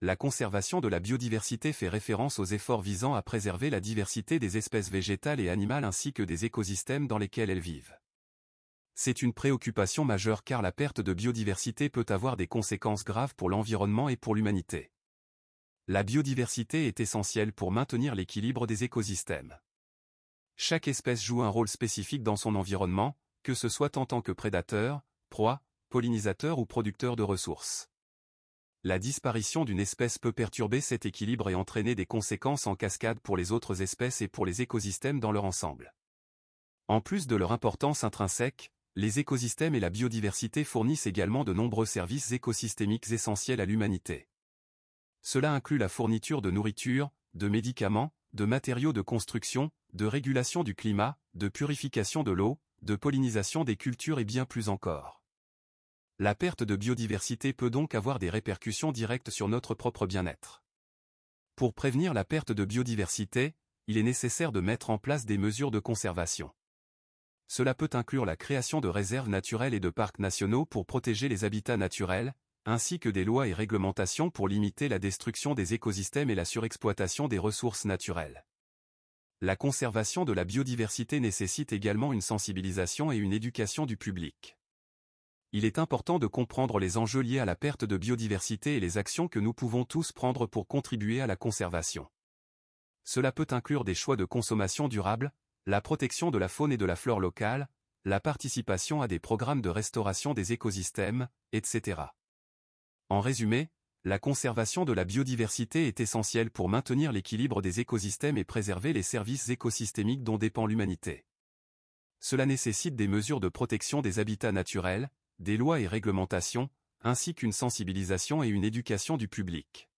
La conservation de la biodiversité fait référence aux efforts visant à préserver la diversité des espèces végétales et animales ainsi que des écosystèmes dans lesquels elles vivent. C'est une préoccupation majeure car la perte de biodiversité peut avoir des conséquences graves pour l'environnement et pour l'humanité. La biodiversité est essentielle pour maintenir l'équilibre des écosystèmes. Chaque espèce joue un rôle spécifique dans son environnement, que ce soit en tant que prédateur, proie, pollinisateur ou producteur de ressources. La disparition d'une espèce peut perturber cet équilibre et entraîner des conséquences en cascade pour les autres espèces et pour les écosystèmes dans leur ensemble. En plus de leur importance intrinsèque, les écosystèmes et la biodiversité fournissent également de nombreux services écosystémiques essentiels à l'humanité. Cela inclut la fourniture de nourriture, de médicaments, de matériaux de construction, de régulation du climat, de purification de l'eau, de pollinisation des cultures et bien plus encore. La perte de biodiversité peut donc avoir des répercussions directes sur notre propre bien-être. Pour prévenir la perte de biodiversité, il est nécessaire de mettre en place des mesures de conservation. Cela peut inclure la création de réserves naturelles et de parcs nationaux pour protéger les habitats naturels, ainsi que des lois et réglementations pour limiter la destruction des écosystèmes et la surexploitation des ressources naturelles. La conservation de la biodiversité nécessite également une sensibilisation et une éducation du public. Il est important de comprendre les enjeux liés à la perte de biodiversité et les actions que nous pouvons tous prendre pour contribuer à la conservation. Cela peut inclure des choix de consommation durable, la protection de la faune et de la flore locale, la participation à des programmes de restauration des écosystèmes, etc. En résumé, la conservation de la biodiversité est essentielle pour maintenir l'équilibre des écosystèmes et préserver les services écosystémiques dont dépend l'humanité. Cela nécessite des mesures de protection des habitats naturels, des lois et réglementations, ainsi qu'une sensibilisation et une éducation du public.